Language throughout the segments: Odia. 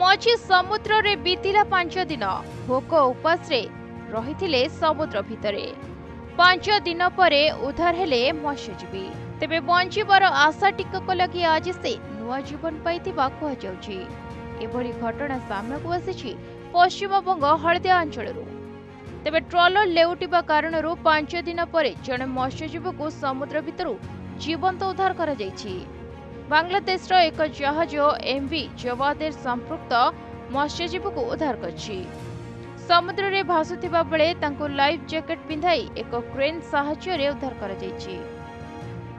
ମଝି ସମୁଦ୍ରରେ ବିତିଲା ପାଞ୍ଚ ଦିନ। ଭୋକ ଉପାସରେ ରହିଥିଲେ ସମୁଦ୍ର ଭିତରେ। ପାଞ୍ଚ ଦିନ ପରେ ଉଦ୍ଧାର ହେଲେ ମତ୍ସ୍ୟଜୀବୀ। ତେବେ ବଞ୍ଚିବାର ଆଶା ଟିକକ ଲାଗି ଆଜି ସେ ନୂଆ ଜୀବନ ପାଇଥିବା କୁହାଯାଉଛି। ଏଭଳି ଘଟଣା ସାମ୍ନାକୁ ଆସିଛି ପଶ୍ଚିମବଙ୍ଗ ହଳଦିଆ ଅଞ୍ଚଳରୁ। ତେବେ ଟ୍ରଲର ଲେଉଟିବା କାରଣରୁ ପାଞ୍ଚ ଦିନ ପରେ ଜଣେ ମତ୍ସ୍ୟଜୀବୀକୁ ସମୁଦ୍ର ଭିତରୁ ଜୀବନ୍ତ ଉଦ୍ଧାର କରାଯାଇଛି। ବାଂଲାଦେଶର ଏକ ଜାହାଜ ଏମ୍ଭି ଜବାଦେର ସମ୍ପୃକ୍ତ ମତ୍ସ୍ୟଜୀବୀକୁ ଉଦ୍ଧାର କରିଛି ସମୁଦ୍ରରେ ଭାସୁଥିବା ବେଳେ ତାଙ୍କୁ ଲାଇଫ୍ ଜ୍ୟାକେଟ୍ ପିନ୍ଧାଇ ଏକ କ୍ରେନ୍ ସାହାଯ୍ୟରେ ଉଦ୍ଧାର କରାଯାଇଛି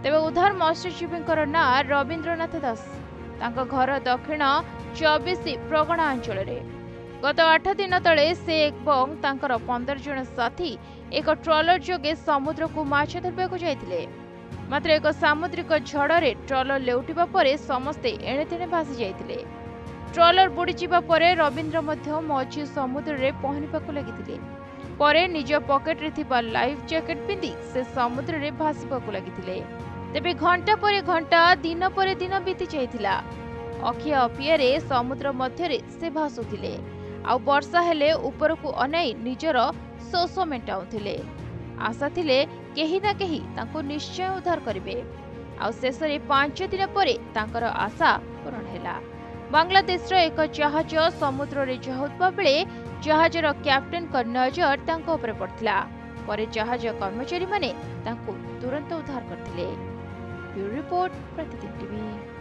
ତେବେ ଉଦ୍ଧାର ମତ୍ସ୍ୟଜୀବୀଙ୍କର ନାଁ ରବୀନ୍ଦ୍ରନାଥ ଦାସ ତାଙ୍କ ଘର ଦକ୍ଷିଣ ଚବିଶ ପ୍ରଗଣା ଅଞ୍ଚଳରେ ଗତ ଆଠ ଦିନ ତଳେ ସେ ଏବଂ ତାଙ୍କର ପନ୍ଦର ଜଣ ସାଥୀ ଏକ ଟ୍ରଲର ଯୋଗେ ସମୁଦ୍ରକୁ ମାଛ ଧରିବାକୁ ଯାଇଥିଲେ ମାତ୍ର ଏକ ସାମୁଦ୍ରିକ ଝଡ଼ରେ ଟ୍ରଲର ଲେଉଟିବା ପରେ ସମସ୍ତେ ଏଣେତେଣେ ଭାସି ଯାଇଥିଲେ। ଟ୍ରଲର ବୁଡ଼ିଯିବା ପରେ ରବୀନ୍ଦ୍ର ମଧ୍ୟ ମଝି ସମୁଦ୍ରରେ ପହଁରିବାକୁ ଲାଗିଥିଲେ। ପରେ ନିଜ ପକେଟରେ ଥିବା ଲାଇଫ୍ ଜ୍ୟାକେଟ୍ ପିନ୍ଧି ସେ ସମୁଦ୍ରରେ ଭାସିବାକୁ ଲାଗିଥିଲେ। ତେବେ ଘଣ୍ଟା ପରେ ଘଣ୍ଟା ଦିନ ପରେ ଦିନ ବିତି ଯାଇଥିଲା। ଅଖିଆ ଅପିଆରେ ସମୁଦ୍ର ମଧ୍ୟରେ ସେ ଭାସୁଥିଲେ। ଆଉ ବର୍ଷା ହେଲେ ଉପରକୁ ଅନାଇ ନିଜର ଶୋଷ ମେଣ୍ଟାଉଥିଲେ। ଆଶା ଥିଲେ କେହି ନା କେହି ତାଙ୍କୁ ନିଶ୍ଚୟ ଉଦ୍ଧାର କରିବେ। ଆଉ ଶେଷରେ ପାଞ୍ଚ ଦିନ ପରେ ତାଙ୍କର ଆଶା ପୂରଣ ହେଲା। ବାଂଲାଦେଶର ଏକ ଜାହାଜ ସମୁଦ୍ରରେ ଯାଉଥିବା ବେଳେ ଜାହାଜର କ୍ୟାପ୍ଟେନଙ୍କ ନଜର ତାଙ୍କ ଉପରେ ପଡ଼ିଥିଲା। ପରେ ଜାହାଜ କର୍ମଚାରୀମାନେ ତାଙ୍କୁ ତୁରନ୍ତ ଉଦ୍ଧାର କରିଥିଲେ। ରିପୋର୍ଟ ପ୍ରତିଦିନ ଟିଭି।